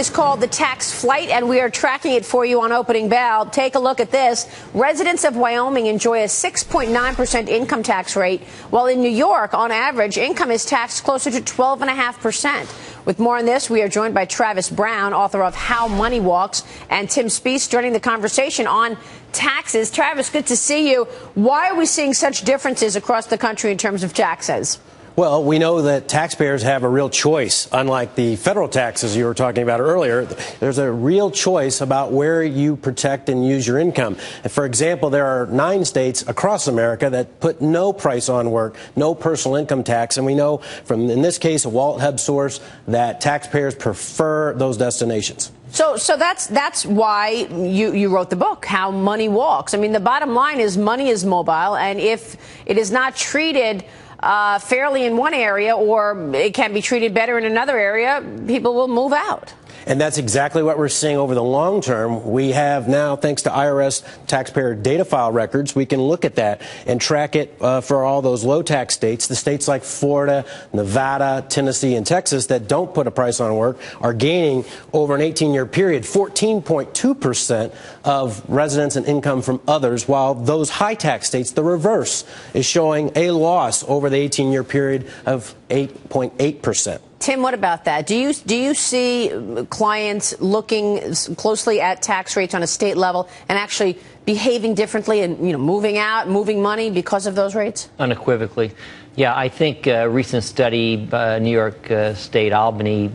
is called the tax flight, and we are tracking it for you on opening bell. Take a look at this. Residents of Wyoming enjoy a 6.9% income tax rate, while in New York, on average, income is taxed closer to 12.5%. With more on this, we are joined by Travis Brown, author of How Money Walks, and Tim Speiss joining the conversation on taxes. Travis, good to see you. Why are we seeing such differences across the country in terms of taxes? Well, we know that taxpayers have a real choice. Unlike the federal taxes you were talking about earlier, there's a real choice about where you protect and use your income. For example, there are nine states across America that put no price on work, no personal income tax, and we know from, in this case, a Wallet Hub source that taxpayers prefer those destinations. So, so that's that's why you, you wrote the book, How Money Walks. I mean, the bottom line is money is mobile, and if it is not treated uh, fairly in one area or it can be treated better in another area, people will move out. And that's exactly what we're seeing over the long term. We have now, thanks to IRS taxpayer data file records, we can look at that and track it uh, for all those low tax states. The states like Florida, Nevada, Tennessee, and Texas that don't put a price on work are gaining over an 18 year period 14.2% of residents and income from others, while those high tax states, the reverse, is showing a loss over the 18 year period of 8.8%. Tim, what about that? Do you do you see clients looking closely at tax rates on a state level and actually behaving differently and you know moving out, moving money because of those rates? Unequivocally, yeah. I think a recent study, by New York uh, State Albany,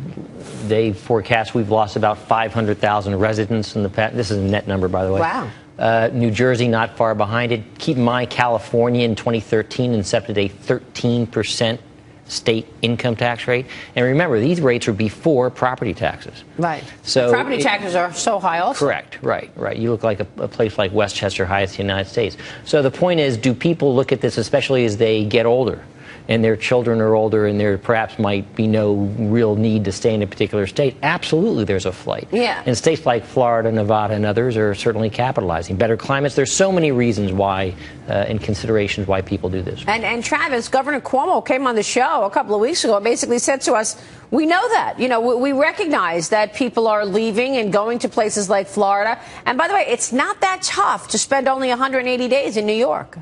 they forecast we've lost about 500,000 residents in the past. This is a net number, by the way. Wow. Uh, New Jersey not far behind it. Keep in mind, California in 2013 incepted a 13 percent state income tax rate. And remember, these rates are before property taxes. Right. So property it, taxes are so high also. Correct. Right. Right. You look like a, a, place like Westchester, highest in the United States. So the point is, do people look at this, especially as they get older? And their children are older and there perhaps might be no real need to stay in a particular state, absolutely there's a flight. Yeah. And states like Florida, Nevada, and others are certainly capitalizing. Better climates. There's so many reasons why uh, and considerations why people do this. And, and Travis, Governor Cuomo came on the show a couple of weeks ago and basically said to us, we know that. You know, we, we recognize that people are leaving and going to places like Florida. And by the way, it's not that tough to spend only 180 days in New York.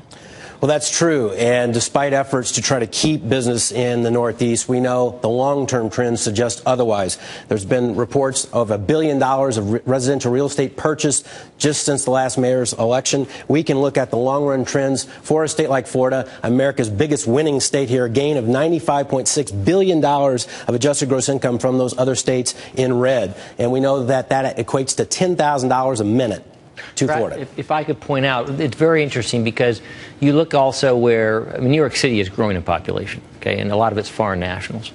Well, that's true. And despite efforts to try to keep business in the Northeast, we know the long term trends suggest otherwise. There's been reports of a billion dollars of residential real estate purchased just since the last mayor's election. We can look at the long run trends for a state like Florida, America's biggest winning state here, a gain of $95.6 billion of adjusted gross income from those other states in red. And we know that that equates to $10,000 a minute to right. Florida. If, if, I could point out, it's very interesting because you look also where I mean, New York City is growing in population, okay, and a lot of it's foreign nationals.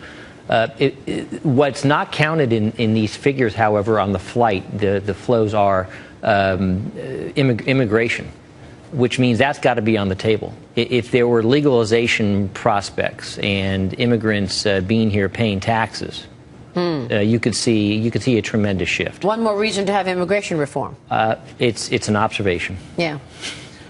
Uh, it, it, what's not counted in, in these figures, however, on the flight, the, the flows are um, immig- immigration, which means that's got to be on the table. If there were legalization prospects and immigrants uh, being here paying taxes, Hmm. Uh, you could see you could see a tremendous shift. One more reason to have immigration reform. Uh, it's it's an observation. Yeah.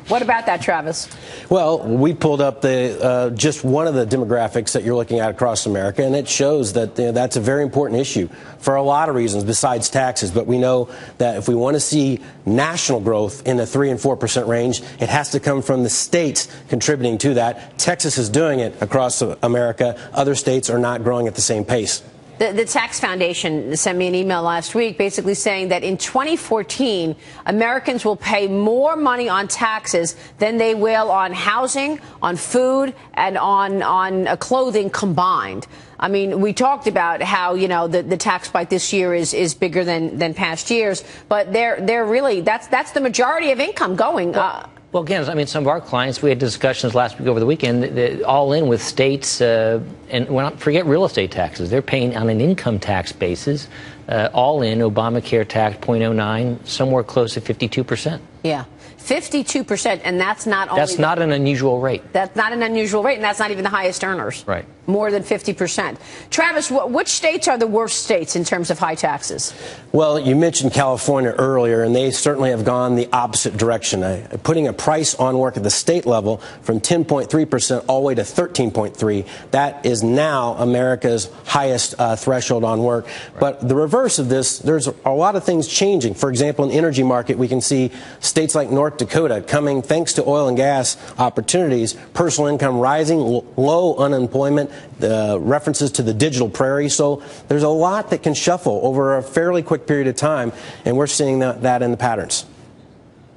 What about that, Travis? Well, we pulled up the uh, just one of the demographics that you're looking at across America, and it shows that you know, that's a very important issue for a lot of reasons besides taxes. But we know that if we want to see national growth in the three and four percent range, it has to come from the states contributing to that. Texas is doing it across America. Other states are not growing at the same pace. The, the, Tax Foundation sent me an email last week basically saying that in 2014, Americans will pay more money on taxes than they will on housing, on food, and on, on uh, clothing combined. I mean, we talked about how, you know, the, the tax bite this year is, is bigger than, than past years, but they're, they're really, that's, that's the majority of income going. Well, uh, well, again, I mean, some of our clients, we had discussions last week over the weekend, all in with states, uh, and well, forget real estate taxes. They're paying on an income tax basis, uh, all in Obamacare tax 0.09, somewhere close to 52 percent. Yeah. 52%, and that's not only. That's not an unusual rate. That's not an unusual rate, and that's not even the highest earners. Right. More than 50%. Travis, wh- which states are the worst states in terms of high taxes? Well, you mentioned California earlier, and they certainly have gone the opposite direction, uh, putting a price on work at the state level from 10.3% all the way to 13.3. That is now America's highest uh, threshold on work. But the reverse of this, there's a lot of things changing. For example, in the energy market, we can see states like North Dakota coming thanks to oil and gas opportunities, personal income rising, l- low unemployment, the references to the digital prairie. So there's a lot that can shuffle over a fairly quick period of time, and we're seeing that, that in the patterns.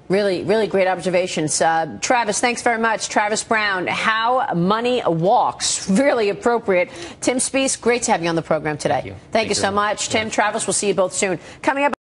Really, really great observations. Uh, Travis, thanks very much. Travis Brown, How Money Walks. Really appropriate. Tim Speiss, great to have you on the program today. you. Thank Thank you you so very much. Tim, Travis, we'll see you both soon. Coming up.